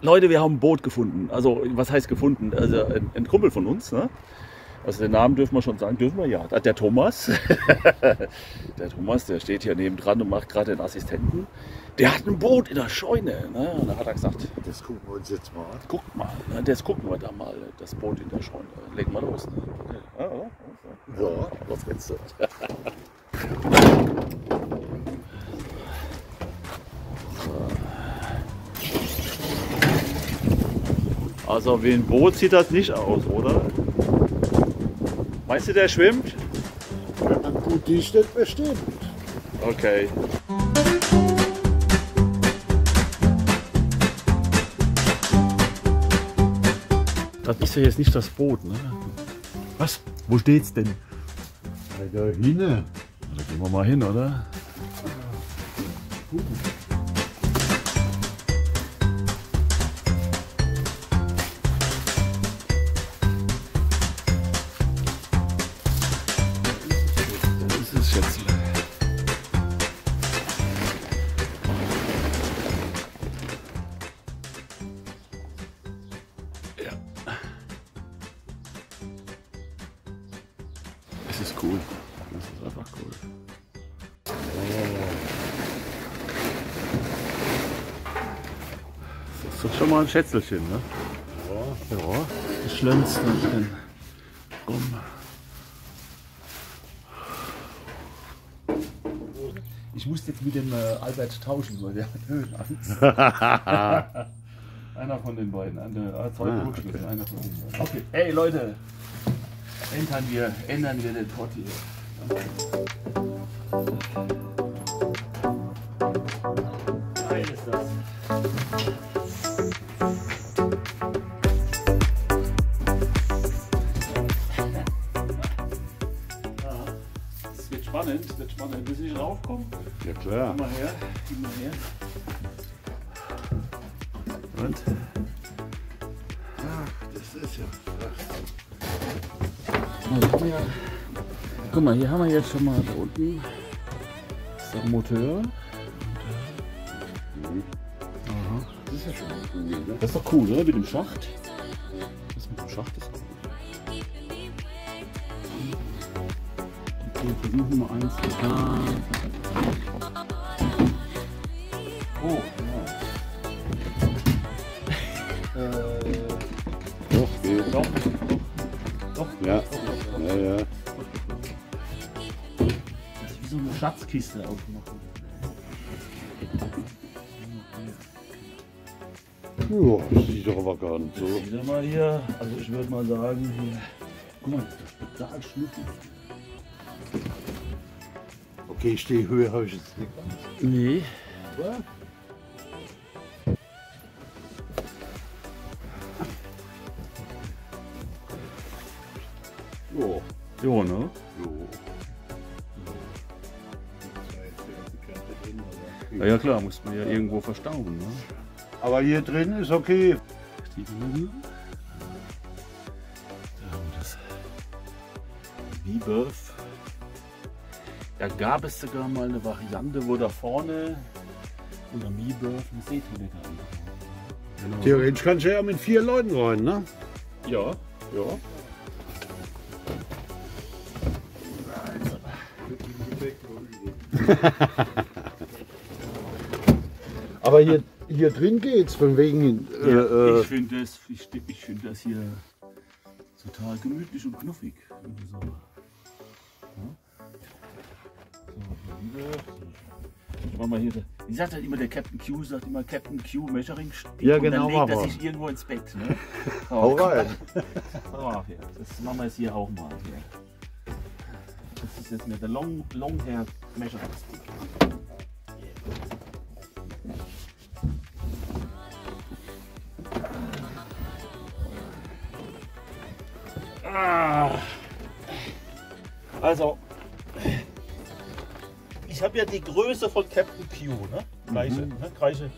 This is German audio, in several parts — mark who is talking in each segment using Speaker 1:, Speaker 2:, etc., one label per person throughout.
Speaker 1: Leute, wir haben ein Boot gefunden. Also, was heißt gefunden? Also, ein, ein Kumpel von uns, ne? Also, den Namen dürfen wir schon sagen. Dürfen wir ja. Der Thomas. der Thomas, der steht hier nebendran und macht gerade den Assistenten. Der hat ein Boot in der Scheune. Ne? Und da hat er gesagt,
Speaker 2: Das gucken wir uns jetzt mal an.
Speaker 1: guckt mal, ne? das gucken wir da mal, das Boot in der Scheune. Legen wir los. Ne? Okay. Ja, ja, ja.
Speaker 2: Ja.
Speaker 1: Was willst du? Also wie ein Boot sieht das nicht aus, oder? Meinst du, der schwimmt?
Speaker 2: Wenn man gut dichtet, bestimmt.
Speaker 1: Okay. Das ist ja jetzt nicht das Boot, ne? Was? Wo steht's denn?
Speaker 2: Da hinne.
Speaker 1: Da gehen wir mal hin, oder? Das Es ist cool. Es ist einfach cool. Das ist doch schon mal ein Schätzelchen, ne? Ja. Ja. Das schlänzt da drin rum. Ich musste jetzt mit dem äh, Albert tauschen, weil der hat Höhenangst. einer von den beiden. Einer, ah, zwei
Speaker 2: Ah,
Speaker 1: Rückschlüsse, einer von den beiden. Okay, hey Leute, ändern wir, ändern wir den Pott hier. Geil ist das. Ja, Es wird spannend, es wird spannend. Bis ich raufkomme.
Speaker 2: Ja klar.
Speaker 1: Mal her, mal her. Und?
Speaker 2: Das ist ja.
Speaker 1: Ja, guck mal, hier haben wir jetzt schon mal da unten ist der Motor. Aha.
Speaker 2: Das ist ja schon mal cool, ne?
Speaker 1: Das ist doch cool, oder? Mit dem Schacht. Das mit dem Schacht ist cool. Okay, versuchen wir eins. Ah. Oh, ja. äh,
Speaker 2: Doch, geht.
Speaker 1: doch, doch, doch.
Speaker 2: Ja.
Speaker 1: doch.
Speaker 2: Ja, ja.
Speaker 1: Das ist wie so eine Schatzkiste aufmachen.
Speaker 2: Ja, das sieht doch aber gar nicht so.
Speaker 1: Wieder mal hier, also ich würde mal sagen, hier. Guck mal, das ist total schnüffig.
Speaker 2: Okay, ich stehe höher, habe ich jetzt nicht ganz.
Speaker 1: Nee.
Speaker 2: Aber Jo,
Speaker 1: ne?
Speaker 2: jo.
Speaker 1: Ja, ja klar, muss man ja irgendwo verstauen, ne?
Speaker 2: Aber hier drin ist okay.
Speaker 1: Da haben wir das. Rebirth. Da gab es sogar mal eine Variante, wo da vorne unter Rebirth eine Seetoilette. Genau.
Speaker 2: Theoretisch kannst du ja mit vier Leuten rein, ne?
Speaker 1: Ja, ja.
Speaker 2: Aber hier, hier drin geht's, von wegen. Äh, äh,
Speaker 1: ich finde das, ich, ich find das hier total gemütlich und knuffig. So. Ja. Ich mach mal hier. Wie sagt halt immer der Captain Q, sagt immer Captain Q Measuring Stick
Speaker 2: Ja,
Speaker 1: und
Speaker 2: genau,
Speaker 1: dann legt er sich irgendwo ins Bett. Ne? So, hier. Das machen wir jetzt hier auch mal. Hier. Das ist jetzt mit der Long, Long Hair Measuring Stick. Ah. Also, ich habe ja die Größe von Captain Q, ne? Gleiche,
Speaker 2: Mhm.
Speaker 1: ne? Gleiche,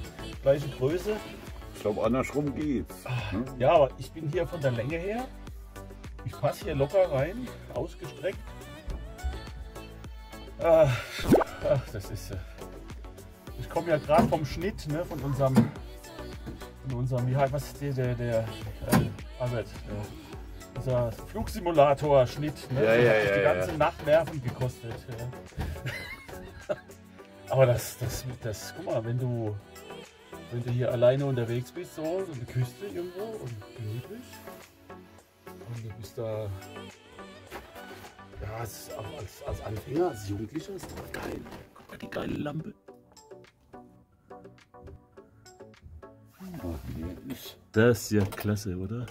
Speaker 1: gleiche Größe.
Speaker 2: ich glaube, andersrum geht's. ne?
Speaker 1: Ja, aber ich bin hier von der Länge her. Ich passe hier locker rein, ausgestreckt. Ach, das ist. äh, Ich komme ja gerade vom Schnitt, ne, von unserem, in unserem, wie heißt was der, der, der äh, Albert, der, unser Flugsimulator-Schnitt. Ne?
Speaker 2: Ja, ja,
Speaker 1: hat
Speaker 2: ja,
Speaker 1: die ganze Nacht Nerven gekostet. Aber das, das, das, guck mal, wenn du, wenn du hier alleine unterwegs bist, so an der Küste irgendwo und gemütlich und du bist da, ja, es ist auch als, als Anfänger, als Jugendlicher ist doch geil. Guck mal, die geile Lampe. Das ist ja klasse, oder?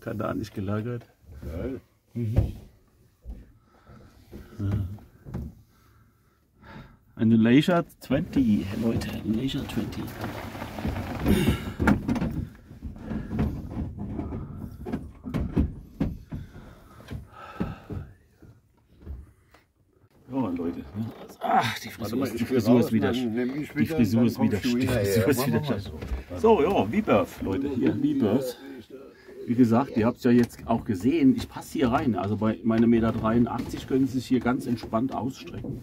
Speaker 1: Kanadisch gelagert.
Speaker 2: Geil.
Speaker 1: Eine Leisure 20, Leute, eine Leisure 20. Ja, Leute. ne? Ach, die Frisur, ist- die Frisur ist wieder. Die Frisur ist wieder. Die Frisur ist wieder. So, ja, Rebirth, Leute. Hier, Rebirth. Wie gesagt, ihr habt es ja jetzt auch gesehen. Ich passe hier rein. Also bei meiner Meter 83 können Sie sich hier ganz entspannt ausstrecken.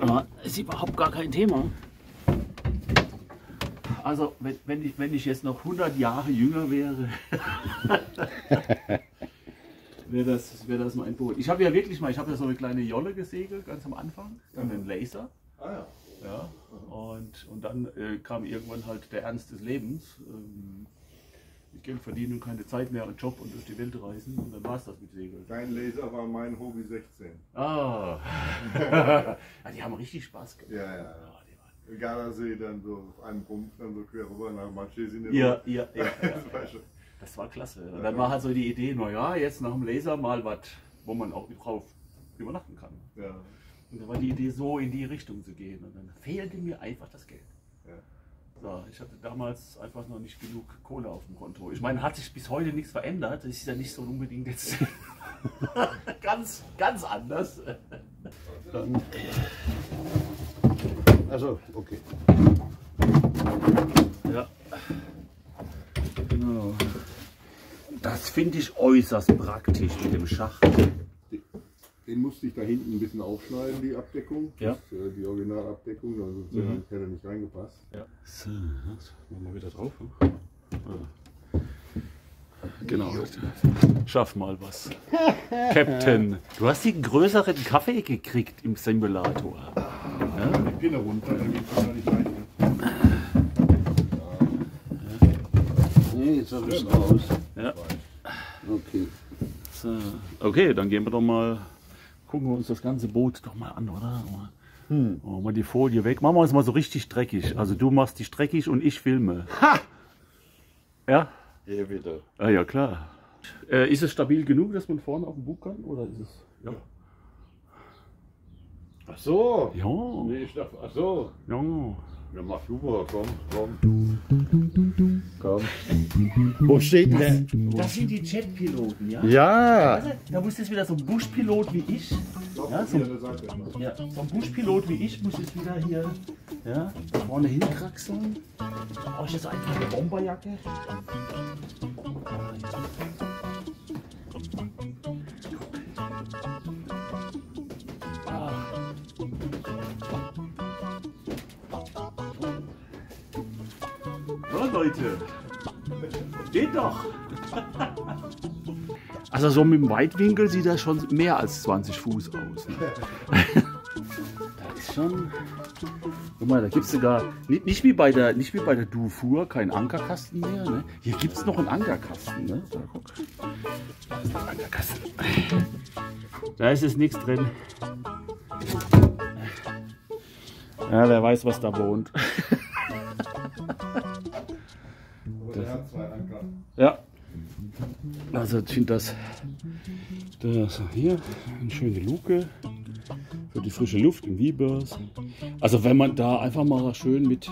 Speaker 1: Aber ist überhaupt gar kein Thema. Also, wenn, wenn, ich, wenn ich jetzt noch 100 Jahre jünger wäre, wäre das, wär das mein Boot. Ich habe ja wirklich mal, ich habe ja so eine kleine Jolle gesegelt, ganz am Anfang, dann einen Laser.
Speaker 2: Ah ja.
Speaker 1: Ja, und, und dann äh, kam irgendwann halt der Ernst des Lebens. Ähm, mit Geld verdienen und keine Zeit mehr und Job und durch die Welt reisen und dann war es das mit Segeln.
Speaker 2: Dein Laser war mein Hobby 16.
Speaker 1: Ah, ja, die haben richtig Spaß gemacht.
Speaker 2: Ja, ja.
Speaker 1: Ja, waren-
Speaker 2: Gardasee dann so auf einem Rumpf, dann so quer rüber nach Malchesine.
Speaker 1: Ja, ja, ja, ja,
Speaker 2: schon-
Speaker 1: das war klasse. Und dann war halt so die Idee, naja, jetzt nach dem Laser mal was, wo man auch drauf übernachten kann.
Speaker 2: ja.
Speaker 1: Und dann war die Idee, so in die Richtung zu gehen. Und dann fehlte mir einfach das Geld.
Speaker 2: Ja.
Speaker 1: So, ich hatte damals einfach noch nicht genug Kohle auf dem Konto. Ich meine, hat sich bis heute nichts verändert. Das ist ja nicht so unbedingt jetzt ganz, ganz anders. Dann,
Speaker 2: Also, okay.
Speaker 1: ja. Genau. Das finde ich äußerst praktisch mit dem Schacht.
Speaker 2: Den musste ich da hinten ein bisschen aufschneiden, die Abdeckung.
Speaker 1: Ja.
Speaker 2: Das ist, äh, die Originalabdeckung, also
Speaker 1: Mhm.
Speaker 2: hätte er nicht reingepasst.
Speaker 1: Ja. So, das machen wir wieder drauf. ne? Ah. Genau. Schaff mal was. Captain, du hast den größeren Kaffee gekriegt im Simulator. Ja?
Speaker 2: Die Pinne runter, dann geht es nicht rein.
Speaker 3: Nee, jetzt habe ich es raus.
Speaker 1: Ja.
Speaker 3: Okay.
Speaker 1: So. Okay, dann gehen wir doch mal, gucken wir uns das ganze Boot doch mal an, oder? Machen wir mal die Folie weg. Machen wir uns mal so richtig dreckig. Also du machst dich dreckig und ich filme. Ha! Ja?
Speaker 2: Hier wieder.
Speaker 1: Ah, ja, klar. Äh, ist es stabil genug, dass man vorne auf dem Bug kann? Oder ist es. Ja.
Speaker 2: Ach so.
Speaker 1: Ja.
Speaker 2: Nee, ich dachte, ach so.
Speaker 1: ja.
Speaker 2: Ja, mach super, komm, komm. Komm. Wo steht denn
Speaker 1: Das sind die Jetpiloten, ja?
Speaker 2: Ja.
Speaker 1: Da muss jetzt wieder so ein Buschpilot wie ich. Ja, so, ja, so ein Buschpilot wie ich muss jetzt wieder hier ja, vorne hinkraxeln. Brauche ich jetzt einfach eine Bomberjacke? Leute. Geht doch. Also so mit dem Weitwinkel sieht das schon mehr als 20 Fuß aus. Ne? das ist schon. Guck mal, da gibt es sogar, nicht, nicht, wie bei der, nicht wie bei der Dufour, kein Ankerkasten mehr. Ne? Hier gibt es noch einen Ankerkasten. Ne? Da, guck. Da ist ein Ankerkasten. Da ist jetzt nichts drin. Ja, wer weiß, was da wohnt. Also ich finde das, das hier eine schöne Luke für die frische Luft im Weavers. Also wenn man da einfach mal schön mit,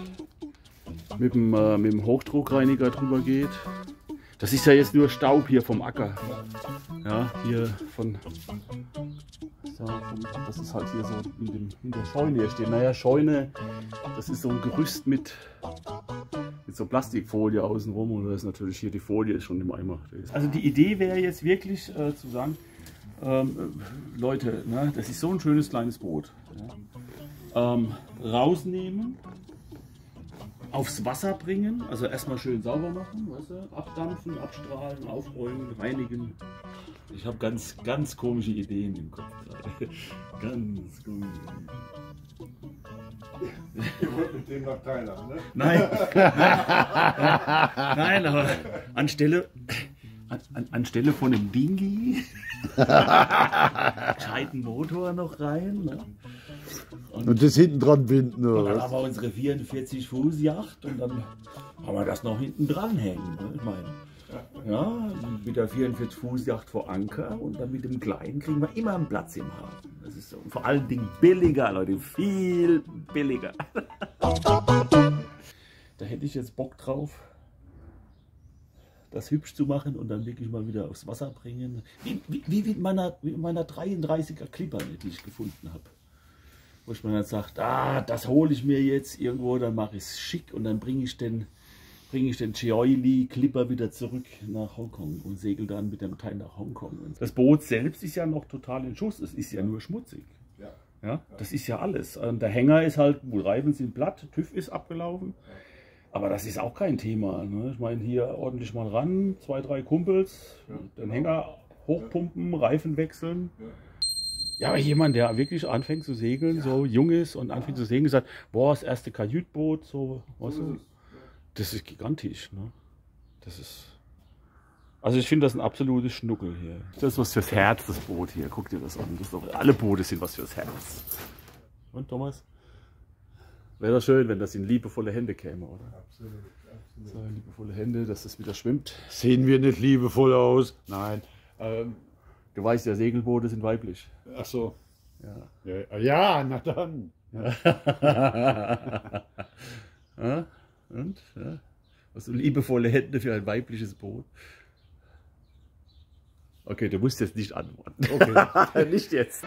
Speaker 1: mit, dem, äh, mit dem Hochdruckreiniger drüber geht. Das ist ja jetzt nur Staub hier vom Acker. Ja, hier von. Das ist halt hier so in, dem, in der Scheune hier steht. Naja, Scheune, das ist so ein Gerüst mit, mit so Plastikfolie außenrum und da ist natürlich hier die Folie ist schon im Eimer. Also die Idee wäre jetzt wirklich äh, zu sagen, ähm, äh, Leute, ne, das ist so ein schönes kleines Boot. Ja. Ähm, rausnehmen, aufs Wasser bringen. Also erstmal schön sauber machen, weißt du? abdampfen, abstrahlen, aufräumen, reinigen. Ich habe ganz, ganz komische Ideen im Kopf. Ganz komische Ideen.
Speaker 2: Ihr wollt mit dem nach Thailand, ne?
Speaker 1: Nein. Nein, aber anstelle, an, an, anstelle von einem Dingi, gescheiten Motor noch rein. Ne?
Speaker 3: Und das hinten dran binden,
Speaker 1: Und dann
Speaker 3: oder?
Speaker 1: haben wir unsere 44 Fuß Yacht und dann haben wir das noch hinten dran hängen. Ne? Ich meine, ja, mit der 44 Fuß Yacht vor Anker und dann mit dem Kleinen kriegen wir immer einen Platz im Hafen. Das ist so. Und vor allen Dingen billiger, Leute, viel billiger. Da hätte ich jetzt Bock drauf, das hübsch zu machen und dann wirklich mal wieder aufs Wasser bringen. Wie, wie, wie mit meiner, meiner 33er Clipper, die ich gefunden habe wo ich mir dann sagt, ah, das hole ich mir jetzt irgendwo, dann mache ich es schick und dann bringe ich den, bringe ich den Cheoili Clipper wieder zurück nach Hongkong und segel dann mit dem Teil nach Hongkong. Das Boot selbst ist ja noch total in Schuss, es ist ja nur schmutzig.
Speaker 2: Ja.
Speaker 1: Ja, das ist ja alles. Und der Hänger ist halt, wo Reifen sind platt, TÜV ist abgelaufen. Aber das ist auch kein Thema. Ne? Ich meine, hier ordentlich mal ran, zwei, drei Kumpels, den Hänger hochpumpen, Reifen wechseln. Ja, aber jemand, der wirklich anfängt zu segeln, so jung ist und anfängt zu segeln, sagt, boah, das erste Kajütboot, so, weißt du, das ist gigantisch. Ne? Das ist. Also ich finde das ein absolutes Schnuckel hier. Das ist was fürs Herz, das Boot hier. Guck dir das an. Das doch, alle Boote sind was fürs Herz. Und Thomas? Wäre doch schön, wenn das in liebevolle Hände käme, oder?
Speaker 2: Absolut, absolut.
Speaker 1: So, liebevolle Hände, dass das wieder schwimmt.
Speaker 3: Sehen wir nicht liebevoll aus?
Speaker 1: Nein. Ähm, du weißt ja, Segelboote sind weiblich.
Speaker 3: Ach so.
Speaker 1: Ja.
Speaker 3: Ja, ja na dann.
Speaker 1: ja? Und? Ja? Was so liebevolle Hände für ein weibliches Boot. Okay, du musst jetzt nicht antworten.
Speaker 3: Okay.
Speaker 1: nicht jetzt.